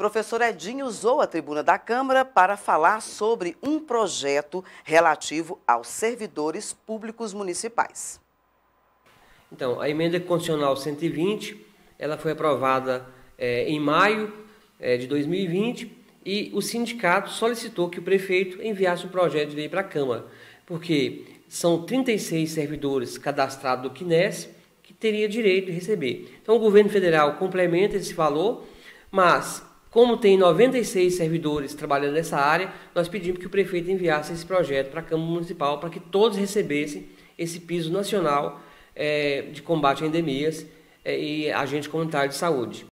professor Edinho usou a tribuna da Câmara para falar sobre um projeto relativo aos servidores públicos municipais. Então, a emenda constitucional 120, ela foi aprovada é, em maio é, de 2020 e o sindicato solicitou que o prefeito enviasse um projeto de lei para a Câmara, porque são 36 servidores cadastrados do Quines que teria direito de receber. Então, o governo federal complementa esse valor, mas como tem 96 servidores trabalhando nessa área, nós pedimos que o prefeito enviasse esse projeto para a Câmara Municipal para que todos recebessem esse piso nacional é, de combate a endemias é, e agente comunitário de saúde.